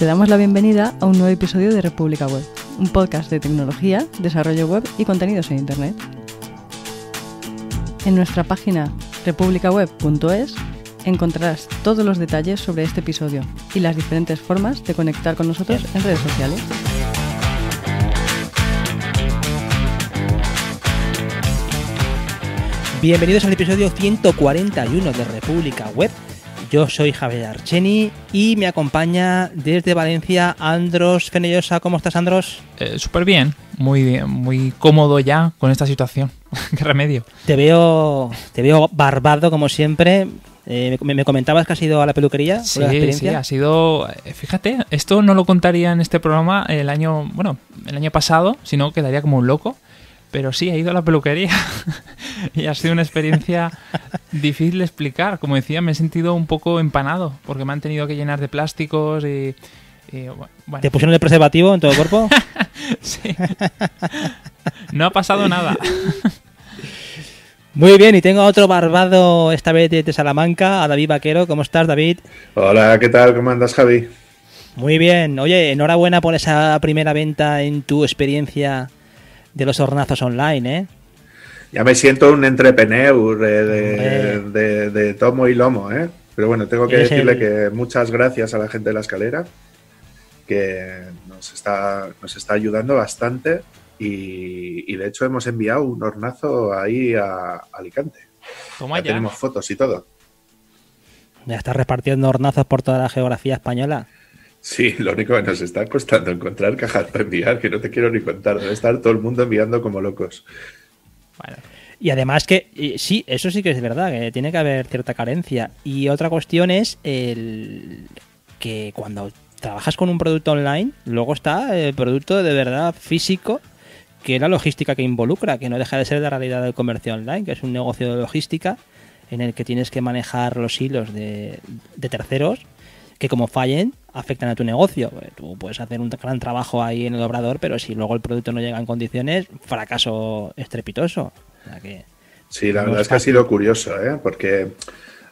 Te damos la bienvenida a un nuevo episodio de República Web, un podcast de tecnología, desarrollo web y contenidos en Internet. En nuestra página republicaweb.es encontrarás todos los detalles sobre este episodio y las diferentes formas de conectar con nosotros en redes sociales. Bienvenidos al episodio 141 de República Web. Yo soy Javier Archeni y me acompaña desde Valencia Andros Fenellosa. ¿Cómo estás, Andros? Eh, Súper bien, muy bien, muy cómodo ya con esta situación. ¿Qué remedio? Te veo, te veo barbado como siempre. Eh, me, me comentabas que has ido a la peluquería. Sí, la sí, ha sido. eh, Fíjate, esto no lo contaría en este programa el año, bueno, el año pasado, sino quedaría como un loco. Pero sí, he ido a la peluquería y ha sido una experiencia difícil de explicar. Como decía, me he sentido un poco empanado porque me han tenido que llenar de plásticos y. y, bueno, ¿Te pusieron el preservativo en todo el cuerpo? sí. No ha pasado nada. Muy bien, y tengo a otro barbado, esta vez de Salamanca, a David Vaquero. ¿Cómo estás, David? Hola, ¿qué tal? ¿Cómo andas, Javi? Muy bien. Oye, enhorabuena por esa primera venta en tu experiencia de los hornazos online, ¿eh? Ya me siento un entrepreneur eh, de, de- de tomo y lomo, ¿eh? Pero bueno, tengo que Eres decirle el- que muchas gracias a la gente de la escalera, que nos está, nos está ayudando bastante y, y de hecho hemos enviado un hornazo ahí a Alicante. Toma Ya ya. tenemos fotos y todo. Ya estás repartiendo hornazos por toda la geografía española. Sí, lo único que nos está costando encontrar cajas para enviar, que no te quiero ni contar, debe estar todo el mundo enviando como locos. Bueno, Y además que, sí, eso sí que es verdad, que tiene que haber cierta carencia. Y otra cuestión es el que cuando trabajas con un producto online, luego está el producto de verdad físico, que es la logística que involucra, que no deja de ser la realidad del comercio online, que es un negocio de logística en el que tienes que manejar los hilos de terceros que como fallen afectan a tu negocio. Eh, Tú puedes hacer un gran trabajo ahí en el obrador, pero si luego el producto no llega en condiciones, fracaso estrepitoso. O sea que Sí, la No verdad es que ha sido curioso, ¿eh? Porque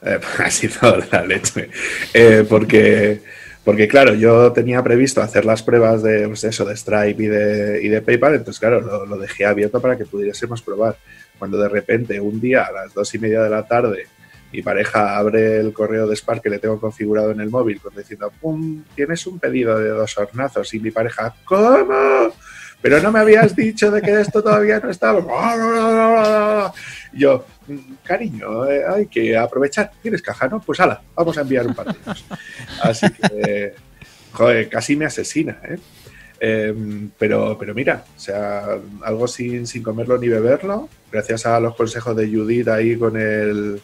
eh, ha sido la leche. Eh, porque, porque, claro, yo tenía previsto hacer las pruebas de, pues eso, de Stripe y de, y de PayPal, entonces, claro, lo, lo dejé abierto para que pudiésemos probar. Cuando de repente, un día a las dos y media de la tarde, mi pareja abre el correo de Spark que le tengo configurado en el móvil, con diciendo, ¡pum! Tienes un pedido de dos hornazos. Y mi pareja, ¿cómo? Pero no me habías dicho de que esto todavía no estaba. Yo, "Mm, cariño, eh, hay que aprovechar. ¿Tienes caja, no? Pues ala, vamos a enviar un par de ellos. Así que, joder, casi me asesina, ¿eh? Em, pero, pero mira, o sea, algo sin, sin comerlo ni beberlo, gracias a los consejos de Judith ahí con el,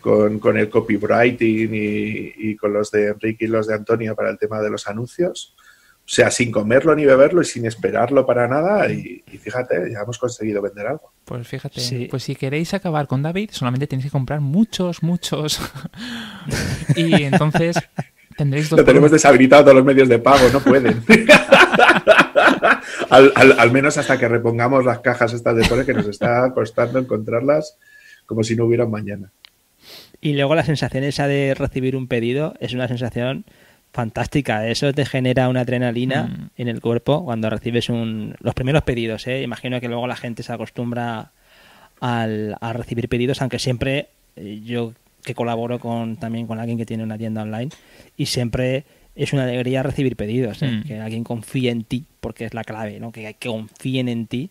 con, con el copywriting y, y con los de Enrique y los de Antonio para el tema de los anuncios. O sea, sin comerlo ni beberlo y sin esperarlo para nada. Y, y fíjate, ya hemos conseguido vender algo. Pues fíjate, Sí. pues si queréis acabar con David, solamente tenéis que comprar muchos, muchos. y entonces tendréis dos Lo tenemos deshabilitado todos los medios de pago, no pueden. al, al- al menos hasta que repongamos las cajas estas de pone que nos está costando encontrarlas como si no hubiera un mañana. Y luego la sensación esa de recibir un pedido es una sensación fantástica. Eso te genera una adrenalina Mm. en el cuerpo cuando recibes un, los primeros pedidos. ¿eh? Imagino que luego la gente se acostumbra al, a recibir pedidos, aunque siempre eh, yo que colaboro con también con alguien que tiene una tienda online y siempre es una alegría recibir pedidos, ¿eh? Mm. que alguien confíe en ti, porque es la clave, ¿no? que, que confíen en ti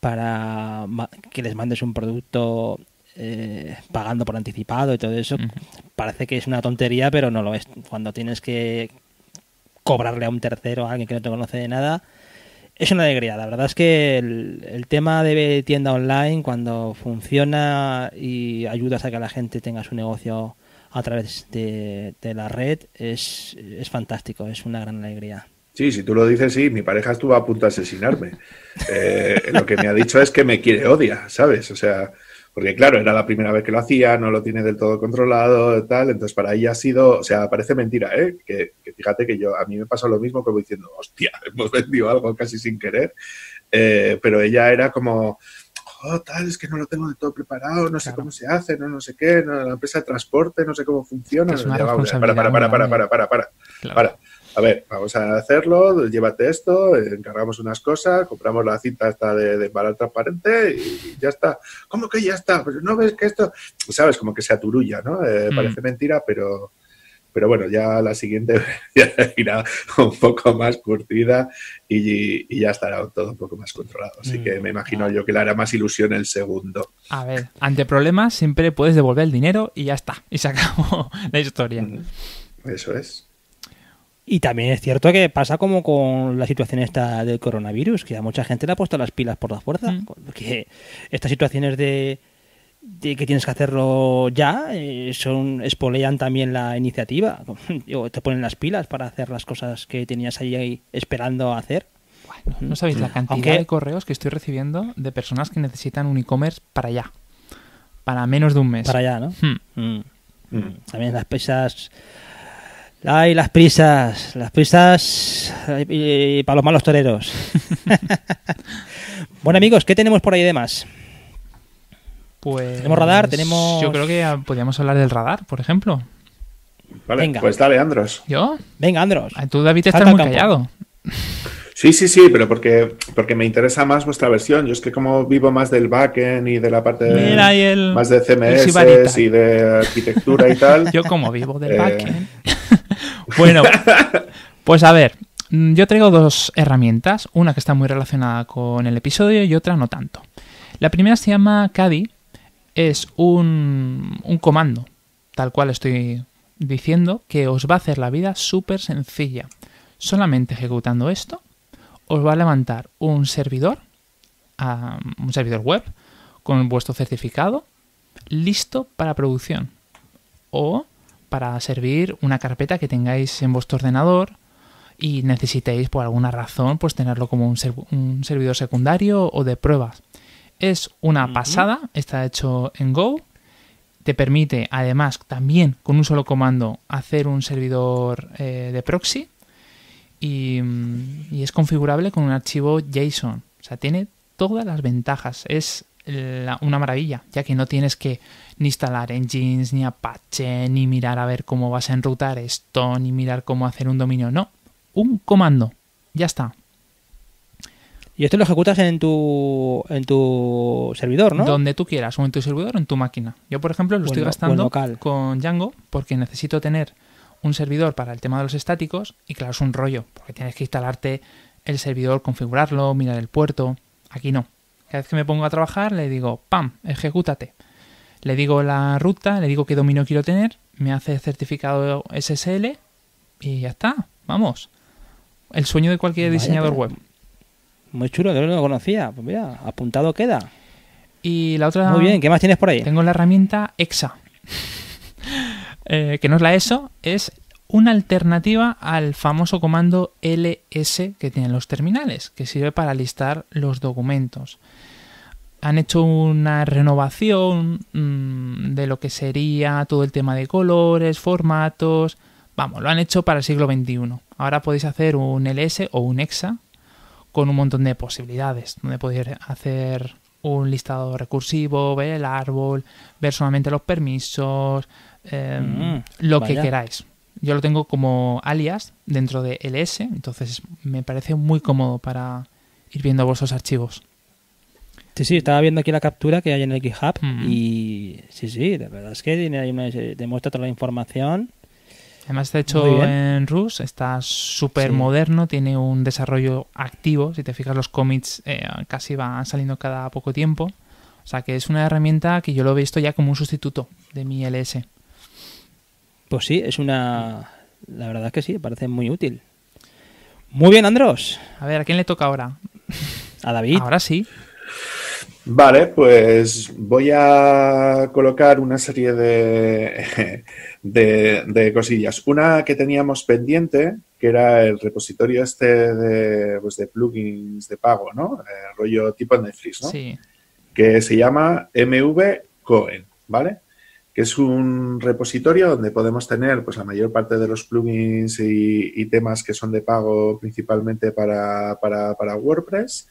para que les mandes un producto eh, pagando por anticipado y todo eso. Parece que es una tontería, pero no lo es. Cuando tienes que cobrarle a un tercero, a alguien que no te conoce de nada, es una alegría. La verdad es que el, el tema de tienda online, cuando funciona y ayudas a que la gente tenga su negocio a través de, de la red, es, es fantástico, es una gran alegría. Sí, si tú lo dices, sí, mi pareja estuvo a punto de asesinarme. Eh, lo que me ha dicho es que me quiere, odia, ¿sabes? O sea, porque claro, era la primera vez que lo hacía, no lo tiene del todo controlado, tal, entonces para ella ha sido, o sea, parece mentira, ¿eh? Que, que fíjate que yo, a mí me pasó lo mismo como diciendo, hostia, hemos vendido algo casi sin querer, Eh, pero ella era como, oh, tal, es que no lo tengo de todo preparado, no sé Claro. cómo se hace, no, no sé qué, no, la empresa de transporte, no sé cómo funciona. Es una Ya para, para, para, para, para, para, para, Claro. para. A ver, vamos a hacerlo, llévate esto, encargamos unas cosas, compramos la cinta esta de, de transparente y ya está. ¿Cómo que ya está? Pues no ves que esto, sabes, como que se aturulla, ¿no? Eh, Mm. Parece mentira, pero, pero bueno, ya la siguiente ya irá un poco más curtida y, y ya estará todo un poco más controlado. Así Mm. que me imagino yo que le hará más ilusión el segundo. A ver, ante problemas siempre puedes devolver el dinero y ya está. Y se acabó la historia. Mm. Eso es. Y también es cierto que pasa como con la situación esta del coronavirus, que a mucha gente le ha puesto las pilas por la fuerza. Mm. Porque estas situaciones de, de que tienes que hacerlo ya eh, son espolean también la iniciativa. O te ponen las pilas para hacer las cosas que tenías ahí esperando hacer. Bueno, no sabéis la cantidad Aunque- de correos que estoy recibiendo de personas que necesitan un e-commerce para allá. Para menos de un mes. Para allá, ¿no? Hmm. Mm. Mm. También las prisas. Ay, las prisas. Las prisas y- y para los malos toreros. bueno, amigos, ¿qué tenemos por ahí de más? Pues, Tenemos radar, tenemos- Yo creo que podríamos hablar del radar, por ejemplo. Vale, Venga. pues dale, Andros. ¿Yo? Venga, Andros. Ah, Tú, David, Salta estás muy callado. Sí, sí, sí, pero porque, porque me interesa más vuestra versión. Yo es que como vivo más del backend y de la parte de, el... más de CMS y de arquitectura y tal. Yo como vivo del Eh. backend. Bueno, pues a ver, mm, yo traigo dos herramientas, una que está muy relacionada con el episodio y otra no tanto. La primera se llama Caddy, es un, un comando, tal cual estoy diciendo, que os va a hacer la vida súper sencilla. Solamente ejecutando esto, os va a levantar un servidor, ah, un servidor web, con vuestro certificado, listo para producción o para servir una carpeta que tengáis en vuestro ordenador y necesitéis por alguna razón pues tenerlo como un, ser- un servidor secundario o de pruebas. Es una pasada, está hecho en Go. Te permite además también con un solo comando hacer un servidor eh, de proxy y, mm, y es configurable con un archivo JSON. O sea, tiene todas las ventajas. Es la- una maravilla, ya que no tienes que ni instalar engines, ni Apache, ni mirar a ver cómo vas a enrutar esto, ni mirar cómo hacer un dominio. No, un comando. Ya está. Y esto lo ejecutas en tu, en tu servidor, ¿no? Donde tú quieras, o en tu servidor o en tu máquina. Yo, por ejemplo, lo estoy gastando local. con Django porque necesito tener un servidor para el tema de los estáticos y claro, es un rollo, porque tienes que instalarte el servidor, configurarlo, mirar el puerto. Aquí no. Cada vez que me pongo a trabajar le digo, ¡pam!, ejecútate. Le digo la ruta, le digo qué dominio quiero tener, me hace el certificado SSL y ya está. Vamos. El sueño de cualquier Vaya, diseñador web. Muy chulo, yo no lo conocía. Pues mira, apuntado queda. Y la otra... Muy bien, ¿qué más tienes por ahí? Tengo la herramienta EXA, Eh, que no es la ESO, es una alternativa al famoso comando ls que tienen los terminales, que sirve para listar los documentos. Han hecho una renovación mm, de lo que sería todo el tema de colores, formatos. Vamos, lo han hecho para el siglo XXI. Ahora podéis hacer un ls o un EXA con un montón de posibilidades, donde podéis hacer un listado recursivo, ver el árbol, ver solamente los permisos, eh, Mm, lo que queráis. Yo lo tengo como alias dentro de ls, entonces me parece muy cómodo para ir viendo vuestros archivos. Sí, sí, estaba viendo aquí la captura que hay en el GitHub Mm. y sí, sí, de verdad es que tiene ahí una- demuestra toda la información. Además está hecho en Rust, está súper Sí. moderno, tiene un desarrollo activo. Si te fijas, los commits eh, casi van saliendo cada poco tiempo. O sea que es una herramienta que yo lo he visto ya como un sustituto de mi LS. Pues sí, es una... La verdad es que sí, parece muy útil. Muy bien, Andros. A ver, ¿a quién le toca ahora? A David. Ahora sí. Vale, pues voy a colocar una serie de, de, de cosillas. Una que teníamos pendiente, que era el repositorio este de, pues de plugins de pago, ¿no? Eh, rollo tipo Netflix, ¿no? Sí. que se llama MV Cohen, ¿vale? Que es un repositorio donde podemos tener pues, la mayor parte de los plugins y, y temas que son de pago principalmente para, para- para WordPress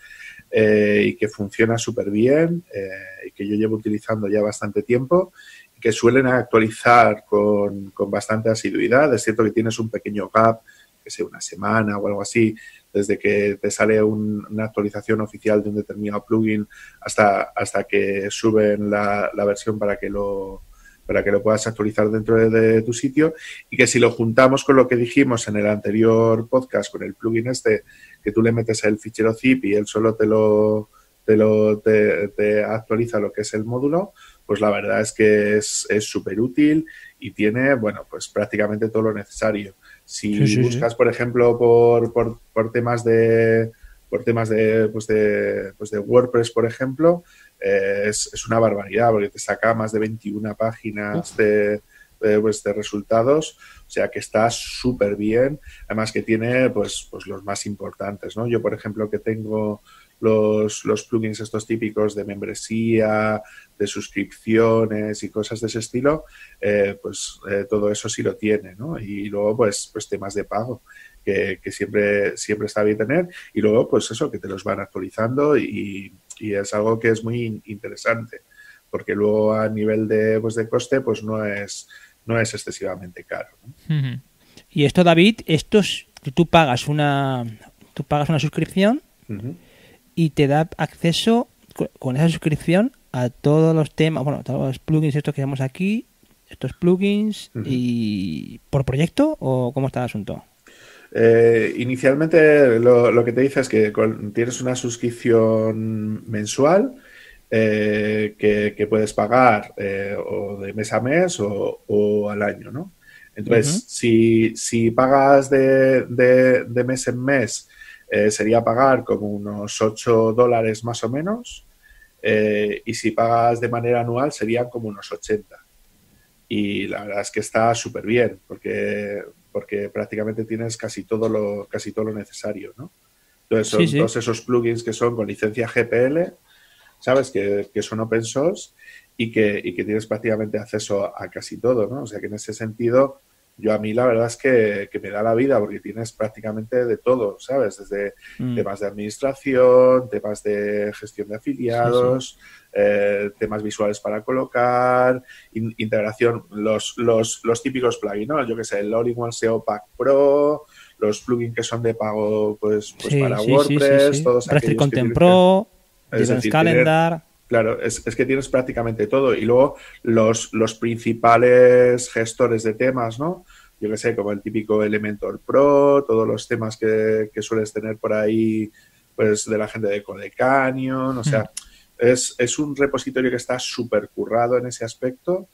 eh, y que funciona súper bien eh, y que yo llevo utilizando ya bastante tiempo y que suelen actualizar con, con bastante asiduidad. Es cierto que tienes un pequeño gap que sé, una semana o algo así, desde que te sale una actualización oficial de un determinado plugin hasta, hasta que suben la, versión para que lo para que lo puedas actualizar dentro de, tu sitio y que si lo juntamos con lo que dijimos en el anterior podcast con el plugin este, que tú le metes el fichero zip y él solo te lo, te, lo te, actualiza lo que es el módulo, pues la verdad es que es súper útil y tiene, bueno, pues prácticamente todo lo necesario. Si buscas, por ejemplo, por, por, temas de por temas de, pues de, pues de WordPress, por ejemplo, eh, es, es, una barbaridad porque te saca más de 21 páginas de, pues, de, resultados, o sea que está súper bien, además que tiene pues, pues los más importantes, ¿no? Yo, por ejemplo, que tengo los, los plugins estos típicos de membresía, de suscripciones y cosas de ese estilo, eh, pues eh, todo eso sí lo tiene, ¿no? Y luego, pues, pues temas de pago. Que, siempre, siempre está bien tener y luego pues eso, que te los van actualizando y, es algo que es muy interesante porque luego a nivel de, pues, de coste pues no es, no es excesivamente caro. Y esto David, estos tú pagas una tú pagas una suscripción y te da acceso con esa suscripción a todos los temas, bueno, todos los plugins estos que tenemos aquí, estos plugins y por proyecto o cómo está el asunto? Eh, inicialmente lo, que te dice es que tienes una suscripción mensual eh, que, puedes pagar eh, o de mes a mes o, al año, ¿no? Entonces, si, si, pagas de, de, mes en mes sería pagar como unos 8 dólares más o menos. Y si pagas de manera anual serían como unos 80. Y la verdad es que está súper bien porque, porque prácticamente tienes casi todo lo, casi todo lo necesario, ¿no? Entonces son todos esos plugins que son con licencia GPL, ¿sabes? Que, que son open source y que, y que tienes prácticamente acceso a casi todo, ¿no? O sea que en ese sentido yo a mí la verdad es que, me da la vida porque tienes prácticamente de todo, ¿sabes? Desde mm. temas de administración, temas de gestión de afiliados, eh, temas visuales para colocar, integración, los, los, los típicos plugins, ¿no? Yo que sé, el All-in-One SEO Pack Pro, los plugins que son de pago pues, pues para WordPress, todos aquellos Content Pro, Calendar... Claro, es, que tienes prácticamente todo. Y luego los, los principales gestores de temas, ¿no? Yo que sé, como el típico Elementor Pro, todos los temas que, sueles tener por ahí, pues de la gente de Code Canyon, o sea, hmm. es, es, un repositorio que está súper currado en ese aspecto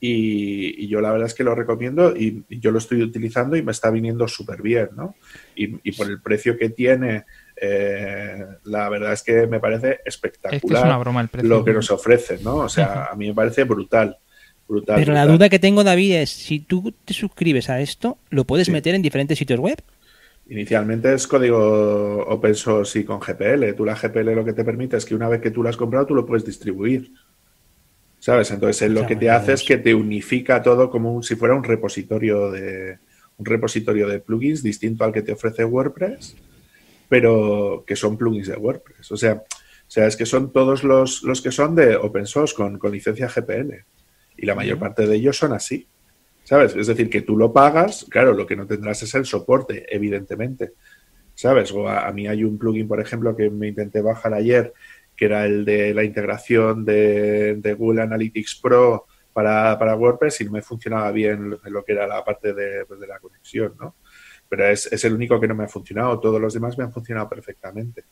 y, yo la verdad es que lo recomiendo y, yo lo estoy utilizando y me está viniendo súper bien, ¿no? Y, y, por el precio que tiene eh, la verdad es que me parece espectacular lo que nos ofrece, ¿no? O sea, a mí me parece brutal. brutal Pero la duda que tengo, David, es si tú te suscribes a esto, ¿lo puedes meter en diferentes sitios web? Inicialmente es código open source y con GPL. Tú la GPL lo que te permite es que una vez que tú lo has comprado, tú lo puedes distribuir. ¿Sabes? Entonces lo que te hace es que te unifica todo como si fuera un repositorio de un repositorio de plugins distinto al que te ofrece WordPress pero que son plugins de WordPress. O sea, o sea es que son todos los, los que son de open source con, con licencia GPL. Y la mayor parte de ellos son así. ¿Sabes? Es decir, que tú lo pagas, claro, lo que no tendrás es el soporte, evidentemente. ¿Sabes? O a, mí hay un plugin, por ejemplo, que me intenté bajar ayer, que era el de la integración de, de Google Analytics Pro para, para, WordPress y no me funcionaba bien lo que era la parte de, pues, de la conexión, ¿no? Pero es, es, el único que no me ha funcionado. Todos los demás me han funcionado perfectamente.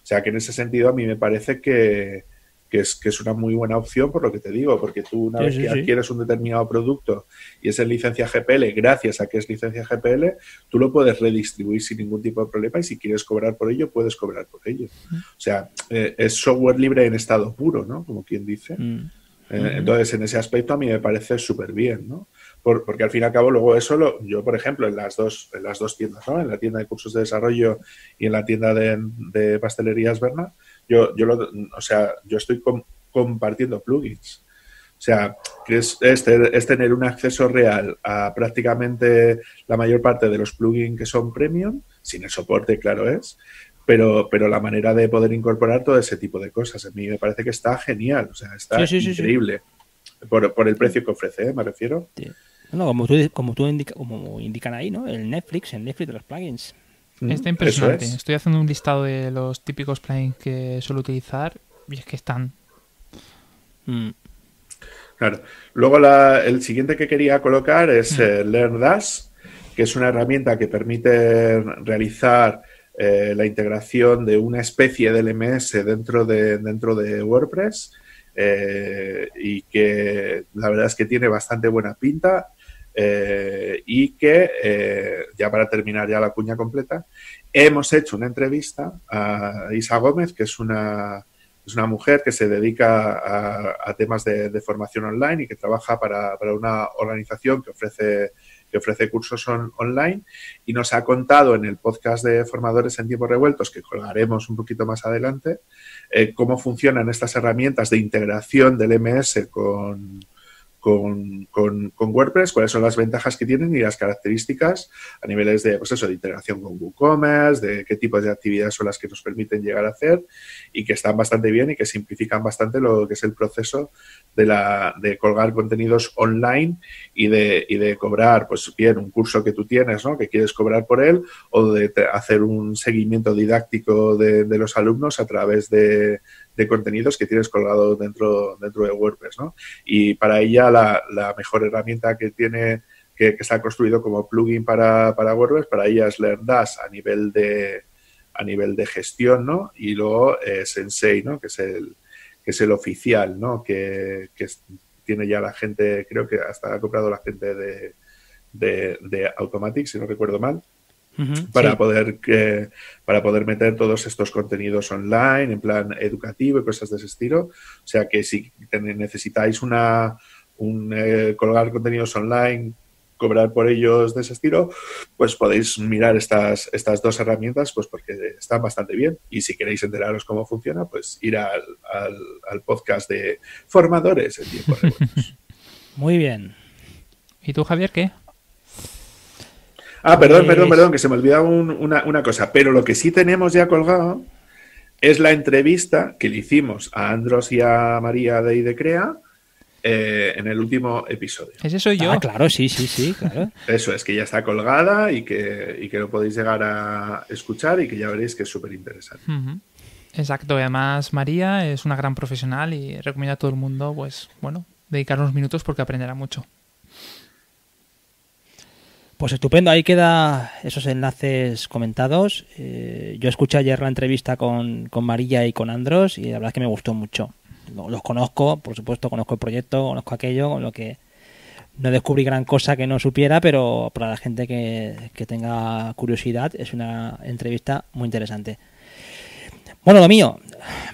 O sea que en ese sentido a mí me parece que, que, es, que es una muy buena opción por lo que te digo, porque tú una vez que adquieres un determinado producto y es en licencia GPL, gracias a que es licencia GPL, tú lo puedes redistribuir sin ningún tipo de problema y si quieres cobrar por ello, puedes cobrar por ello. O sea, eh, es software libre en estado puro, ¿no? Como quien dice. Mm. Eh, entonces, en ese aspecto a mí me parece súper bien, ¿no? Porque al fin y al cabo luego eso lo, yo por ejemplo en las dos en las dos tiendas ¿no? en la tienda de cursos de desarrollo y en la tienda de, pastelerías Berna yo yo lo, o sea yo estoy compartiendo plugins. O sea que es, es, tener un acceso real a prácticamente la mayor parte de los plugins que son premium sin el soporte claro es pero, pero la manera de poder incorporar todo ese tipo de cosas a mí me parece que está genial o sea está increíble. Por, por, el precio que ofrece ¿eh? me refiero No, como tú, como tú indica, como indican ahí, ¿no? El Netflix, el Netflix de los plugins. Mm, Está impresionante. es. Estoy haciendo un listado de los típicos plugins que suelo utilizar y es que están. Mm. Claro. Luego la- el siguiente que quería colocar es eh, LearnDash, que es una herramienta que permite realizar eh, la integración de una especie de LMS dentro de, dentro de WordPress eh, y que la verdad es que tiene bastante buena pinta eh, y que, eh, ya para terminar ya la cuña completa, hemos hecho una entrevista a Isa Gómez, que es una, es una mujer que se dedica a, temas de, formación online y que trabaja para, para una organización que ofrece, que ofrece cursos on- online y nos ha contado en el podcast de Formadores en Tiempos Revueltos, que colgaremos un poquito más adelante, eh, cómo funcionan estas herramientas de integración del MS con, con, con- con WordPress, cuáles son las ventajas que tienen y las características a niveles de, pues eso, de integración con WooCommerce, de qué tipos de actividades son las que nos permiten llegar a hacer y que están bastante bien y que simplifican bastante lo que es el proceso de, la, de colgar contenidos online y de, y de cobrar, pues bien, un curso que tú tienes, ¿no? que quieres cobrar por él, o de hacer un seguimiento didáctico de los alumnos a través de, de contenidos que tienes colgados dentro, dentro de WordPress. ¿no? Y para ella la, la mejor herramienta que tiene, que, está construido como plugin para, para WordPress, para ella es LearnDash a nivel de a nivel de gestión, ¿no? Y luego eh, Sensei, ¿no? Que es el que es el oficial, ¿no? Que, tiene ya la gente, creo que hasta ha comprado la gente de, de, de Automatic, si no recuerdo mal, Para sí. poder que, para poder meter todos estos contenidos online en plan educativo y cosas de ese estilo. O sea que si necesitáis una un eh, colgar contenidos online, cobrar por ellos de ese estilo, pues podéis mirar estas, estas dos herramientas, pues porque están bastante bien. Y si queréis enteraros cómo funciona, pues ir al, al, al podcast de formadores en tiempo revueltos. Muy bien. ¿Y tú, Javier, qué? Ah, perdón, Pues- perdón, perdón, que se me olvidaba un- una, una cosa. Pero lo que sí tenemos ya colgado es la entrevista que le hicimos a Andros y a María de Idecrea eh, en el último episodio. Ese soy yo. Ah, claro, sí, sí, sí, claro. Eso es, que ya está colgada y que, y que lo podéis llegar a escuchar y que ya veréis que es súper interesante. Exacto, y además María es una gran profesional y recomienda a todo el mundo, pues, bueno, dedicar unos minutos porque aprenderá mucho. Pues estupendo, ahí queda esos enlaces comentados. Eh, yo escuché ayer la entrevista con, con María y con Andros y la verdad es que me gustó mucho. Lo- Los conozco, por supuesto, conozco el proyecto, conozco aquello, con lo que no descubrí gran cosa que no supiera, pero para la gente que, que tenga curiosidad es una entrevista muy interesante. Bueno, lo mío.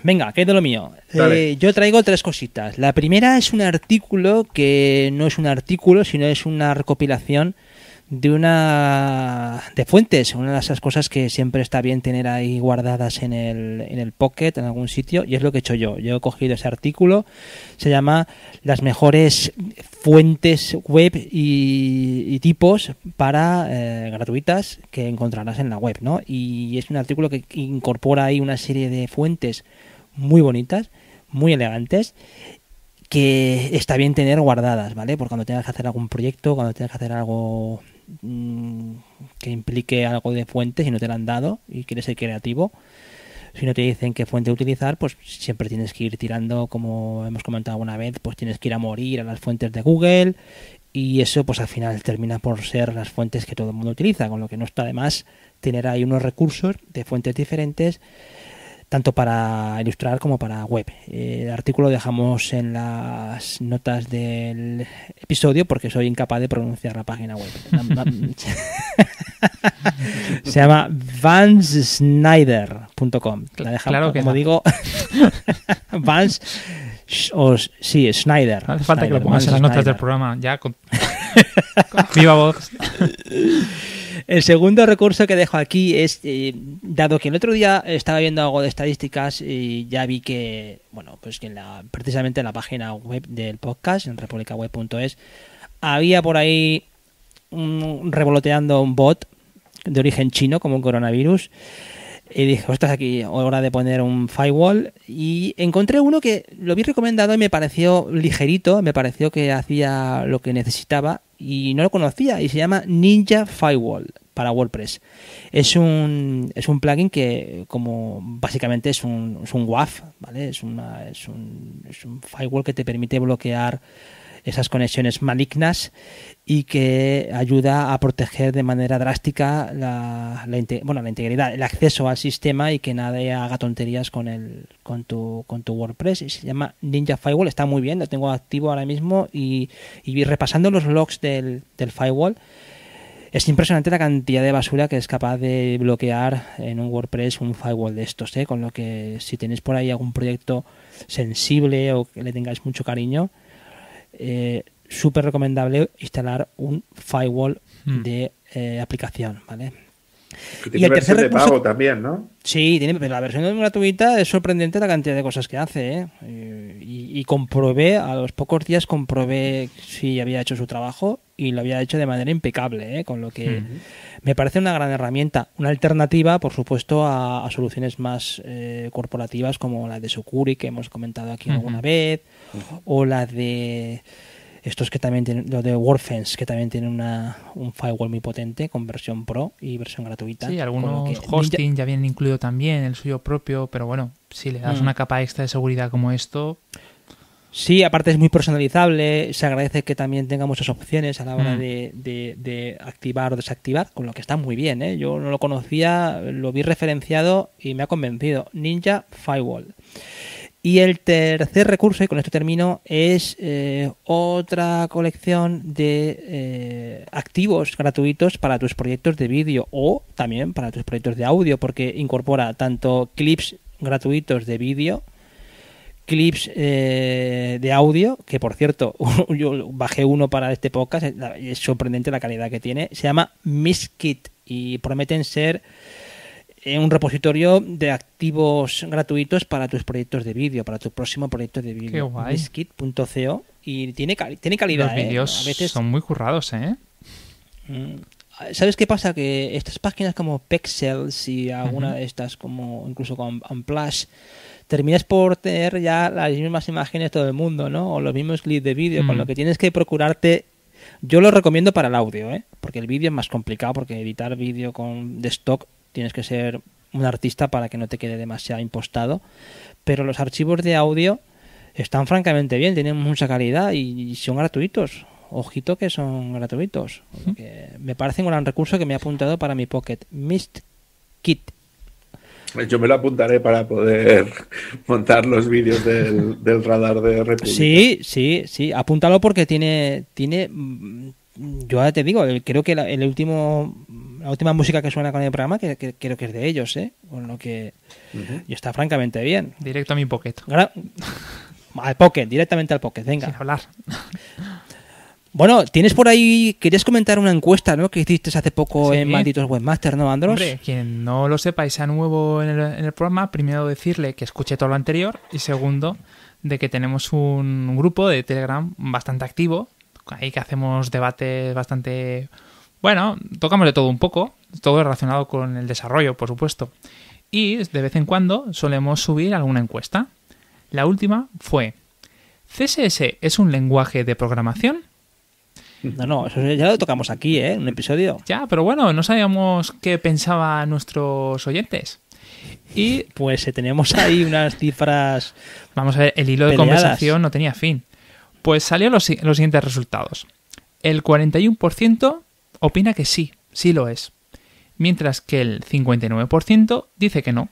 Venga, ¿qué es de lo mío? Eh, yo traigo tres cositas. La primera es un artículo que no es un artículo, sino es una recopilación de una de fuentes, una de esas cosas que siempre está bien tener ahí guardadas en el, en el pocket, en algún sitio, y es lo que he hecho yo. Yo he cogido ese artículo, se llama Las mejores fuentes web y, tipos para eh, gratuitas que encontrarás en la web, ¿no? Y es un artículo que incorpora ahí una serie de fuentes muy bonitas, muy elegantes que está bien tener guardadas, ¿vale? Por cuando tengas que hacer algún proyecto, cuando tengas que hacer algo mm, que implique algo de fuentes y no te lo han dado y quieres ser creativo, si no te dicen qué fuente utilizar, pues siempre tienes que ir tirando, como hemos comentado alguna vez, pues tienes que ir a morir a las fuentes de Google y eso pues al final termina por ser las fuentes que todo el mundo utiliza, con lo que no está de más tener ahí unos recursos de fuentes diferentes tanto para ilustrar como para web. El artículo lo dejamos en las notas del episodio porque soy incapaz de pronunciar la página web. Se llama vansnyder.com. La dejamos, Claro que como no. digo, Vans o sí, Schneider. No hace falta que lo pongas en las notas del programa, ya con, con viva voz. El segundo recurso que dejo aquí es, eh, dado que el otro día estaba viendo algo de estadísticas y ya vi que, bueno, pues que en la, precisamente en la página web del podcast, en republicaweb.es, había por ahí un- revoloteando un bot de origen chino como un coronavirus. Y dije, ostras, aquí hora de poner un firewall. Y encontré uno que lo vi recomendado y me pareció ligerito, me pareció que hacía lo que necesitaba. Y no lo conocía y se llama Ninja Firewall para WordPress. Es un, es un plugin que como básicamente es un, es un WAF, ¿vale? Es, una, es, un, es un firewall que te permite bloquear esas conexiones malignas y que ayuda a proteger de manera drástica la, bueno, la integridad, el acceso al sistema y que nadie haga tonterías con el con tu, con tu WordPress. Y se llama Ninja Firewall, está muy bien, lo tengo activo ahora mismo y, y repasando los logs del, del firewall. Es impresionante la cantidad de basura que es capaz de bloquear en un WordPress un firewall de estos, ¿eh? con lo que si tenéis por ahí algún proyecto sensible o que le tengáis mucho cariño, eh, súper recomendable instalar un firewall hmm. de eh, aplicación, ¿vale? y el tercer de pago también, ¿no? Sí, tiene, pero la versión gratuita es sorprendente la cantidad de cosas que hace. ¿eh? Y, comprobé, a los pocos días comprobé si había hecho su trabajo y lo había hecho de manera impecable, ¿eh? con lo que me parece una gran herramienta. Una alternativa, por supuesto, a, soluciones más eh, corporativas como la de Sucuri, que hemos comentado aquí alguna vez, o la de estos que también tienen, lo de WordFence, que también tienen una, un firewall muy potente con versión pro y versión gratuita. Sí, algunos hosting ya vienen incluido también, el suyo propio, pero bueno, si le das mm. una capa extra de seguridad como esto... Sí, aparte es muy personalizable, se agradece que también tenga muchas opciones a la hora mm. de, de, activar o desactivar, con lo que está muy bien. ¿eh? Yo no lo conocía, lo vi referenciado y me ha convencido. Ninja Firewall. Y el tercer recurso, y con esto termino, es eh, otra colección de eh, activos gratuitos para tus proyectos de vídeo o también para tus proyectos de audio, porque incorpora tanto clips gratuitos de vídeo, clips eh, de audio, que por cierto, yo bajé uno para este podcast, es sorprendente la calidad que tiene, se llama Miskit y prometen ser un repositorio de activos gratuitos para tus proyectos de vídeo, para tu próximo proyecto de vídeo. Miskit.co y tiene, tiene calidad. Los ¿eh? vídeos veces... son muy currados, ¿eh? Mm, ¿Sabes qué pasa? Que estas páginas como Pexels y alguna de estas como incluso con Unplash terminas por tener ya las mismas imágenes de todo el mundo, ¿no? O los mismos clips de vídeo, con lo que tienes que procurarte yo lo recomiendo para el audio, ¿eh? porque el vídeo es más complicado, porque editar vídeo con de stock tienes que ser un artista para que no te quede demasiado impostado. Pero los archivos de audio están francamente bien, tienen mucha calidad y son gratuitos. Ojito que son gratuitos. me parece un gran recurso que me ha apuntado para mi Pocket. Mist Kit. Yo me lo apuntaré para poder montar los vídeos del, radar de República. Sí, sí, sí. Apúntalo porque tiene, tiene mm, yo ahora te digo, creo que el último la última música que suena con el programa que, creo que es de ellos, ¿eh? Con lo que y está francamente bien. Directo a mi pocket. Al pocket, directamente al pocket, venga. Sin hablar. Bueno, tienes por ahí, querías comentar una encuesta, ¿no? Que hiciste hace poco en Malditos Webmaster, ¿no, Andros? Hombre, quien no lo sepa y sea nuevo en el, en el, programa, primero decirle que escuche todo lo anterior y segundo, de que tenemos un grupo de Telegram bastante activo, ahí que hacemos debates bastante bueno, tocamos de todo un poco, todo relacionado con el desarrollo, por supuesto. Y de vez en cuando solemos subir alguna encuesta. La última fue, ¿CSS es un lenguaje de programación? No, no, eso ya lo tocamos aquí, ¿eh? Un episodio. Ya, pero bueno, no sabíamos qué pensaban nuestros oyentes. Y pues eh, tenemos ahí unas cifras. Vamos a ver, el hilo de conversación no tenía fin. Pues salió los, los siguientes resultados. El 41% opina que sí, sí lo es, mientras que el 59% dice que no.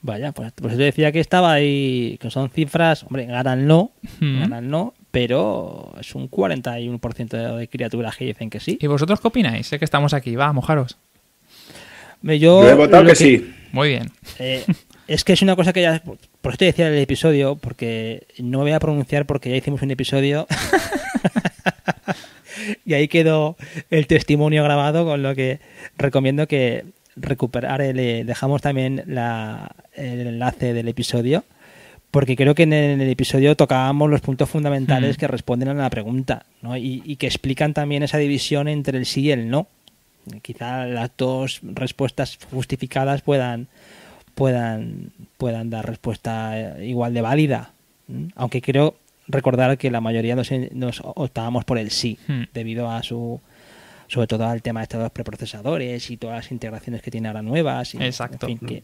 Vaya, pues, pues yo decía que estaba ahí, que son cifras, hombre, ganan no, ganan no, pero es un 41% de criaturas que dicen que sí. ¿Y vosotros qué opináis? Sé que estamos aquí, va, mojaros. Yo, he votado que, sí. Muy bien. Eh, es que es una cosa que ya. Por eso te decía el episodio, porque no voy a pronunciar porque ya hicimos un episodio y ahí quedó el testimonio grabado, con lo que recomiendo que recuperar, le dejamos también la, el enlace del episodio, porque creo que en el, episodio tocábamos los puntos fundamentales que responden a la pregunta ¿no? y, que explican también esa división entre el sí y el no. Quizá las dos respuestas justificadas puedan, puedan, puedan dar respuesta igual de válida. Aunque creo recordar que la mayoría nos, nos optábamos por el sí, Hmm. debido a su sobre todo al tema de estos preprocesadores y todas las integraciones que tiene ahora nuevas. Y, Exacto. en fin, que-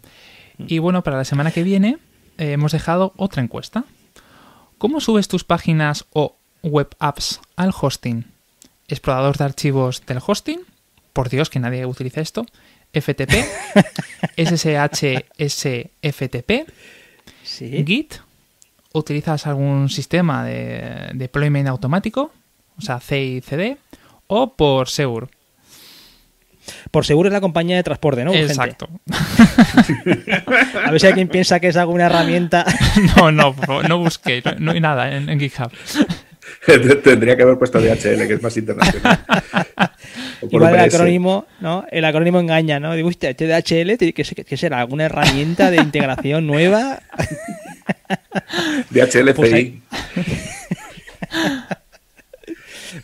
Y bueno, para la semana que viene eh, hemos dejado otra encuesta. ¿Cómo subes tus páginas o web apps al hosting? ¿Explorador de archivos del hosting? Por Dios, que nadie utiliza esto. FTP, SSH, SFTP, sí. Git. ¿Utilizas algún sistema de deployment automático? O sea, CI/CD. O por Seur. Por seguro es la compañía de transporte, ¿no? Urgente. Exacto. A ver si alguien piensa que es alguna herramienta. No, no, no busquéis. No, no hay nada en, en GitHub. Tendría que haber puesto DHL, que es más internacional. Igual el acrónimo, ¿no? El acrónimo engaña, ¿no? Digo, este DHL, ¿qué, será? ¿Alguna herramienta de integración nueva? DHL Pues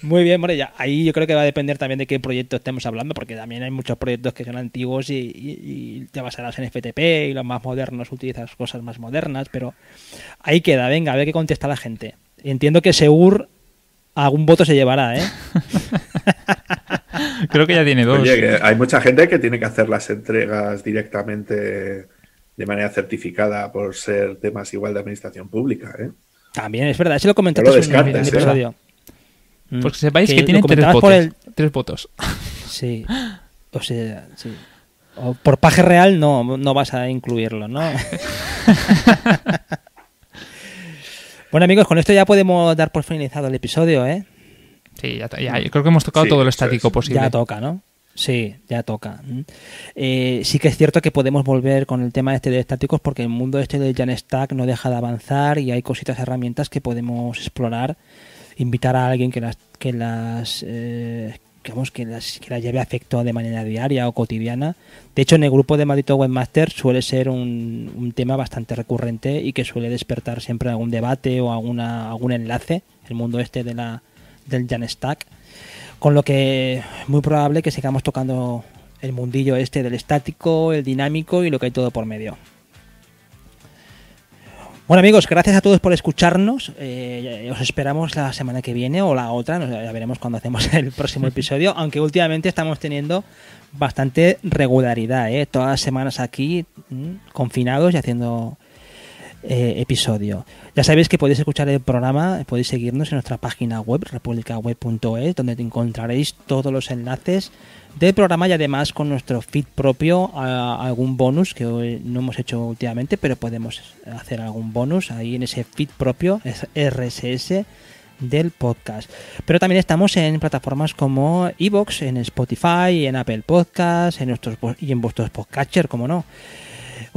Muy bien, ya ahí yo creo que va a depender también de qué proyecto estemos hablando, porque también hay muchos proyectos que son antiguos y, y- y te basarás en FTP y los más modernos utilizas cosas más modernas, pero ahí queda, venga, a ver qué contesta la gente. Entiendo que Seur algún voto se llevará, ¿eh? Creo que ya tiene dos. Oye, que hay mucha gente que tiene que hacer las entregas directamente de manera certificada por ser temas igual de administración pública. ¿eh? También es verdad, eso lo comentaste No lo en descartes, ¿eh? episodio. Mm. Pues que sepáis que, lo tiene tres comentabas votos. por el- Tres votos. Sí. O sea, sí. O por paje real no, no vas a incluirlo, ¿no? bueno amigos, con esto ya podemos dar por finalizado el episodio, ¿eh? Sí, ya, ya, yo creo que hemos tocado Sí, todo lo estático es. posible. Ya toca, ¿no? Sí, ya toca. Mm. Eh, sí que es cierto que podemos volver con el tema este de estáticos porque el mundo este del Jamstack no deja de avanzar y hay cositas, herramientas que podemos explorar, invitar a alguien que las que las eh, digamos, que las que las lleve a efecto de manera diaria o cotidiana. De hecho, en el grupo de Maldito Webmaster suele ser un, un tema bastante recurrente y que suele despertar siempre algún debate o alguna algún enlace, el mundo este de la del Jamstack. Con lo que es muy probable que sigamos tocando el mundillo este del estático, el dinámico y lo que hay todo por medio. Bueno amigos, gracias a todos por escucharnos. Eh, os esperamos la semana que viene o la otra, no sé, ya veremos cuando hacemos el próximo episodio, aunque últimamente estamos teniendo bastante regularidad, ¿eh? todas las semanas aquí mm, confinados y haciendo eh, episodio. Ya sabéis que podéis escuchar el programa, podéis seguirnos en nuestra página web, republicaweb.es, donde encontraréis todos los enlaces del programa y además con nuestro feed propio a- algún bonus que hoy no hemos hecho últimamente, pero podemos hacer algún bonus ahí en ese feed propio, es RSS del podcast. Pero también estamos en plataformas como Evox, en Spotify, en Apple Podcasts, en nuestros y en vuestros podcatcher, como no.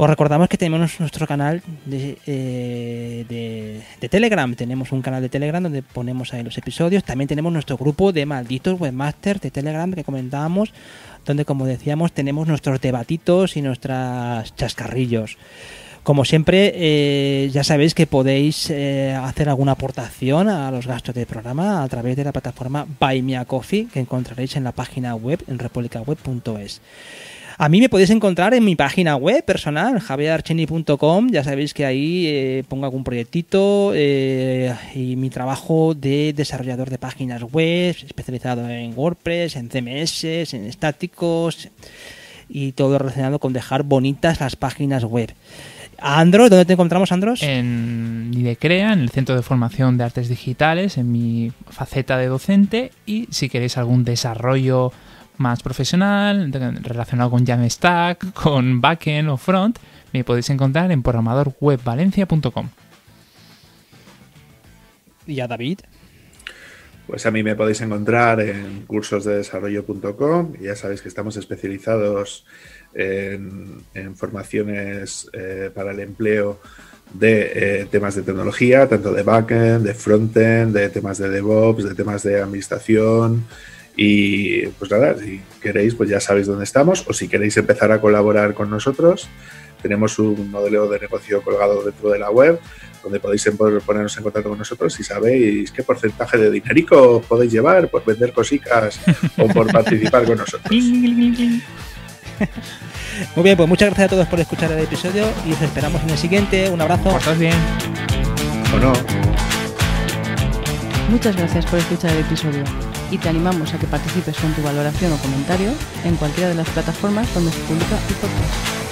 Os recordamos que tenemos nuestro canal de, eh, de- de Telegram. Tenemos un canal de Telegram donde ponemos ahí los episodios. También tenemos nuestro grupo de malditos webmasters de Telegram que comentábamos, donde como decíamos tenemos nuestros debatitos y nuestras chascarrillos. Como siempre, eh, ya sabéis que podéis eh, hacer alguna aportación a los gastos del programa a través de la plataforma Buy Me a Coffee que encontraréis en la página web en republicaweb.es. A mí me podéis encontrar en mi página web personal, javierarcheni.com. Ya sabéis que ahí eh, pongo algún proyectito eh, y mi trabajo de desarrollador de páginas web, especializado en WordPress, en CMS, en estáticos y todo relacionado con dejar bonitas las páginas web. Andros, ¿dónde te encontramos, Andros? En Idecrea, en el Centro de Formación de Artes Digitales, en mi faceta de docente. Y si queréis algún desarrollo más profesional, relacionado con Jamstack, con backend o front, me podéis encontrar en programadorwebvalencia.com. Y a David. Pues a mí me podéis encontrar en cursosdedesarrollo.com y ya sabéis que estamos especializados en, en formaciones eh, para el empleo de eh, temas de tecnología, tanto de backend, de frontend, de temas de DevOps, de temas de administración. Y pues nada, si queréis, pues ya sabéis dónde estamos. O si queréis empezar a colaborar con nosotros, tenemos un modelo de negocio colgado dentro de la web donde podéis en- ponernos en contacto con nosotros y sabéis qué porcentaje de dinerico podéis llevar por vender cositas o por participar con nosotros. Muy bien, pues muchas gracias a todos por escuchar el episodio y os esperamos en el siguiente. Un abrazo. Portaos bien. ¿O no? Muchas gracias por escuchar el episodio y te animamos a que participes con tu valoración o comentario en cualquiera de las plataformas donde se publica el podcast.